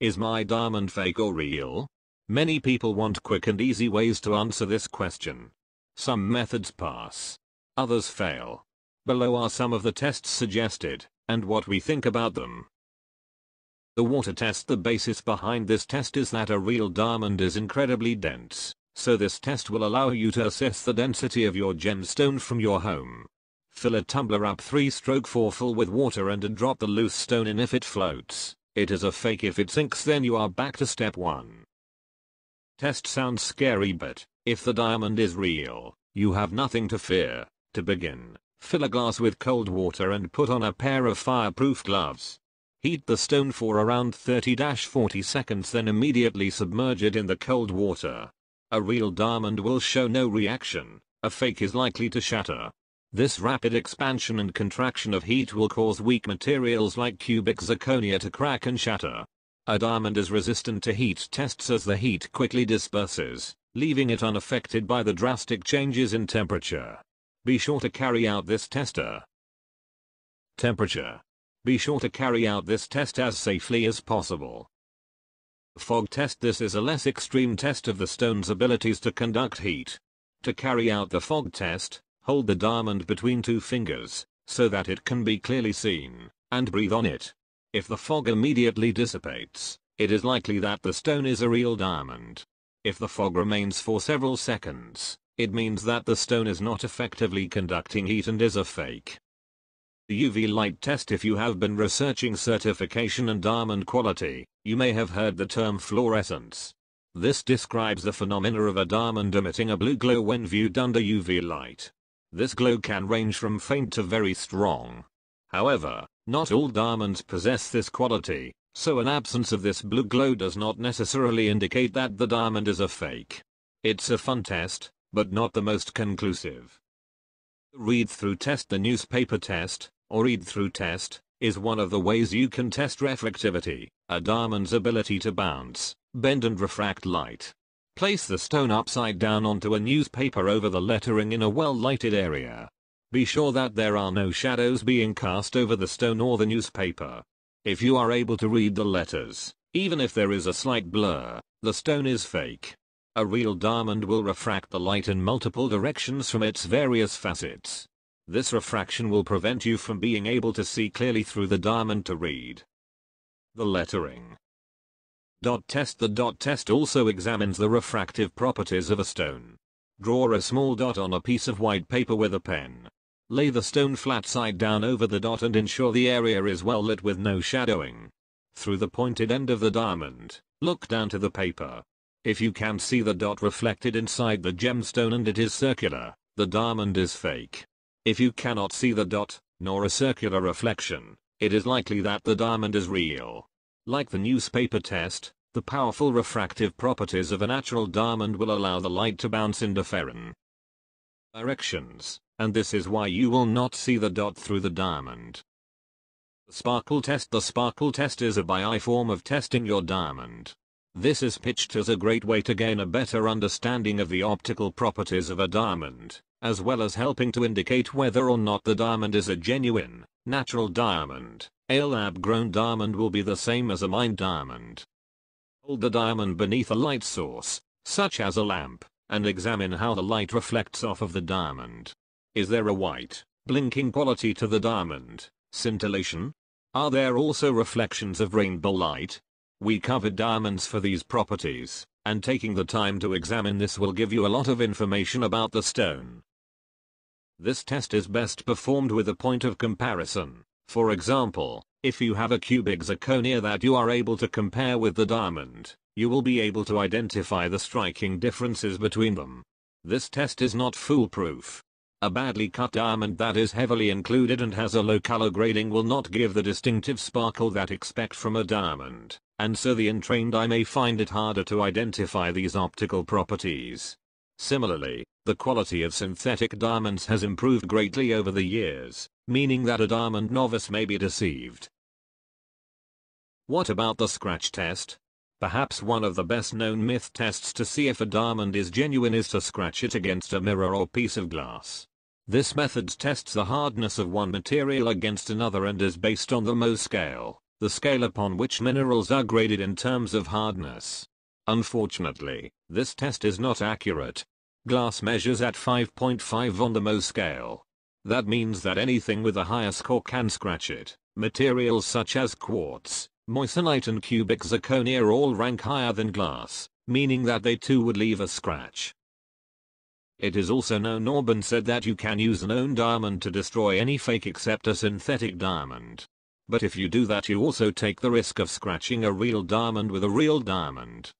Is my diamond fake or real? Many people want quick and easy ways to answer this question. Some methods pass. Others fail. Below are some of the tests suggested, and what we think about them. The water test The basis behind this test is that a real diamond is incredibly dense, so this test will allow you to assess the density of your gemstone from your home. Fill a tumbler up 3 stroke 4 full with water and drop the loose stone in if it floats. It is a fake if it sinks then you are back to step 1. Test sounds scary but, if the diamond is real, you have nothing to fear. To begin, fill a glass with cold water and put on a pair of fireproof gloves. Heat the stone for around 30-40 seconds then immediately submerge it in the cold water. A real diamond will show no reaction, a fake is likely to shatter. This rapid expansion and contraction of heat will cause weak materials like cubic zirconia to crack and shatter. A diamond is resistant to heat tests as the heat quickly disperses, leaving it unaffected by the drastic changes in temperature. Be sure to carry out this tester. Temperature. Be sure to carry out this test as safely as possible. Fog test This is a less extreme test of the stone's abilities to conduct heat. To carry out the fog test, hold the diamond between two fingers, so that it can be clearly seen, and breathe on it. If the fog immediately dissipates, it is likely that the stone is a real diamond. If the fog remains for several seconds, it means that the stone is not effectively conducting heat and is a fake. UV light test If you have been researching certification and diamond quality, you may have heard the term fluorescence. This describes the phenomena of a diamond emitting a blue glow when viewed under UV light. This glow can range from faint to very strong. However, not all diamonds possess this quality, so an absence of this blue glow does not necessarily indicate that the diamond is a fake. It's a fun test, but not the most conclusive. Read-through test The newspaper test, or read-through test, is one of the ways you can test reflectivity, a diamond's ability to bounce, bend and refract light. Place the stone upside down onto a newspaper over the lettering in a well-lighted area. Be sure that there are no shadows being cast over the stone or the newspaper. If you are able to read the letters, even if there is a slight blur, the stone is fake. A real diamond will refract the light in multiple directions from its various facets. This refraction will prevent you from being able to see clearly through the diamond to read. The lettering. Dot test The dot test also examines the refractive properties of a stone. Draw a small dot on a piece of white paper with a pen. Lay the stone flat side down over the dot and ensure the area is well lit with no shadowing. Through the pointed end of the diamond, look down to the paper. If you can see the dot reflected inside the gemstone and it is circular, the diamond is fake. If you cannot see the dot, nor a circular reflection, it is likely that the diamond is real. Like the newspaper test, the powerful refractive properties of a natural diamond will allow the light to bounce in different directions, and this is why you will not see the dot through the diamond. The sparkle test The sparkle test is a bi form of testing your diamond. This is pitched as a great way to gain a better understanding of the optical properties of a diamond as well as helping to indicate whether or not the diamond is a genuine, natural diamond. A lab-grown diamond will be the same as a mined diamond. Hold the diamond beneath a light source, such as a lamp, and examine how the light reflects off of the diamond. Is there a white, blinking quality to the diamond? Scintillation? Are there also reflections of rainbow light? We covered diamonds for these properties, and taking the time to examine this will give you a lot of information about the stone. This test is best performed with a point of comparison. For example, if you have a cubic zirconia that you are able to compare with the diamond, you will be able to identify the striking differences between them. This test is not foolproof. A badly cut diamond that is heavily included and has a low color grading will not give the distinctive sparkle that expect from a diamond, and so the untrained eye may find it harder to identify these optical properties. Similarly, the quality of synthetic diamonds has improved greatly over the years, meaning that a diamond novice may be deceived. What about the scratch test? Perhaps one of the best known myth tests to see if a diamond is genuine is to scratch it against a mirror or piece of glass. This method tests the hardness of one material against another and is based on the Mohs scale, the scale upon which minerals are graded in terms of hardness. Unfortunately, this test is not accurate. Glass measures at 5.5 on the Mohs scale. That means that anything with a higher score can scratch it. Materials such as quartz, moissanite and cubic zirconia all rank higher than glass, meaning that they too would leave a scratch. It is also known Orban said that you can use an own diamond to destroy any fake except a synthetic diamond. But if you do that you also take the risk of scratching a real diamond with a real diamond.